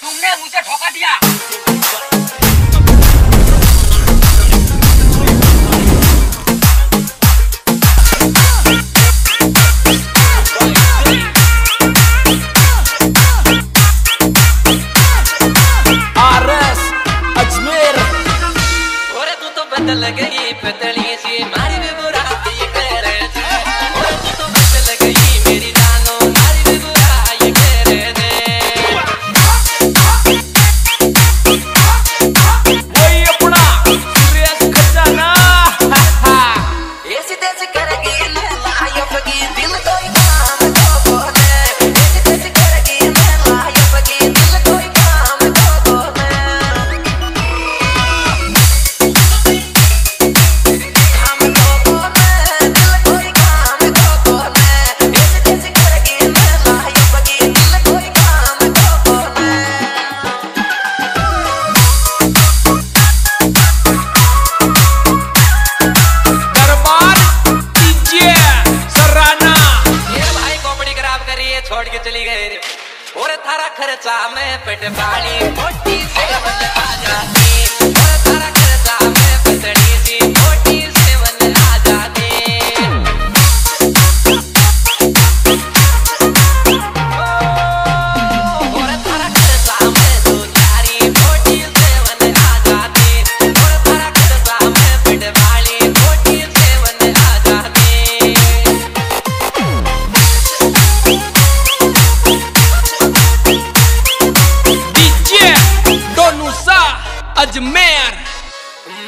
तुमने मुझे ठोका दिया। लगे तो गई पतली सी। मारी में बुरा में पेट पानी मोटी से हो जाएगा मोटी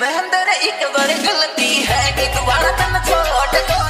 ਮੈਂ ਅੰਦਰ ਇੱਕ ਵਾਰ ਗਲਤੀ ਹੈ ਕਿ ਦੁਬਾਰਾ ਤਨ ਛੋੜ ਦੋ